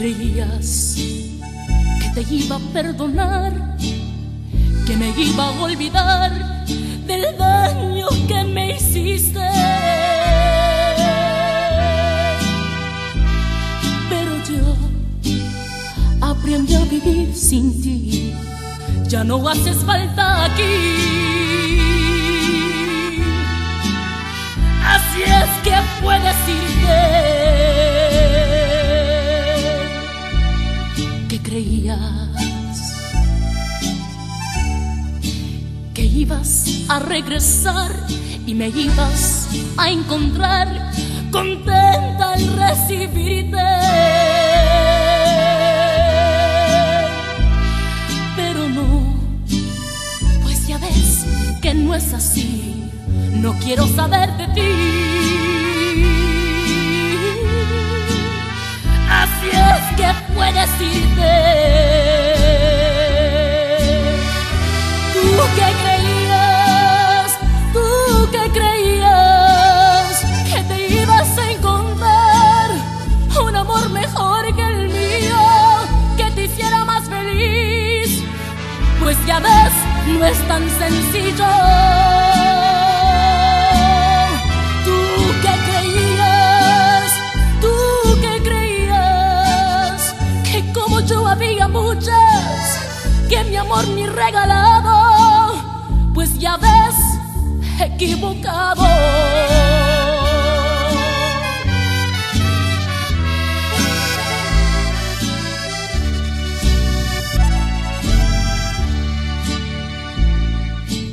ves que te iba a perdonar, que me iba a olvidar del daño que me hiciste. Pero yo aprendí a vivir sin ti, ya no haces falta aquí. Así es que puedes irte. Que ibas a regresar y me ibas a encontrar contenta al recibirte. Pero no, pues ya ves que no es así no quiero saber de ti. Ya ves, no es tan sencillo. había muchas que mi amor ni regalado, pues ya ves, equivocado.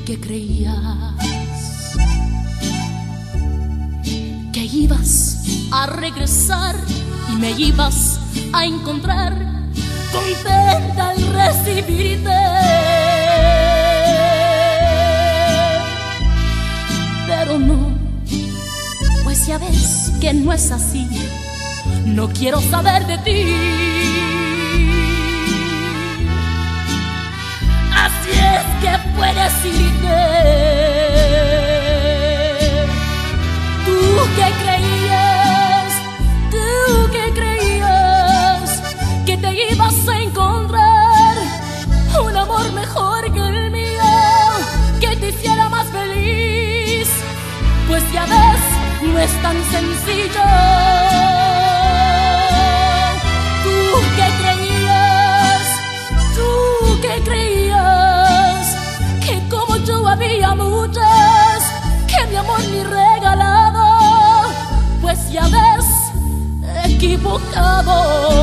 Que creías que ibas a regresar y me ibas a encontrar contenta al recibirte. Pero no, pues ya ves que no es así. No quiero saber de ti. Es tan sencillo. Tú que creías, tú que creías que como yo había muchas que mi amor ni regalado, pues ya ves, equivocado.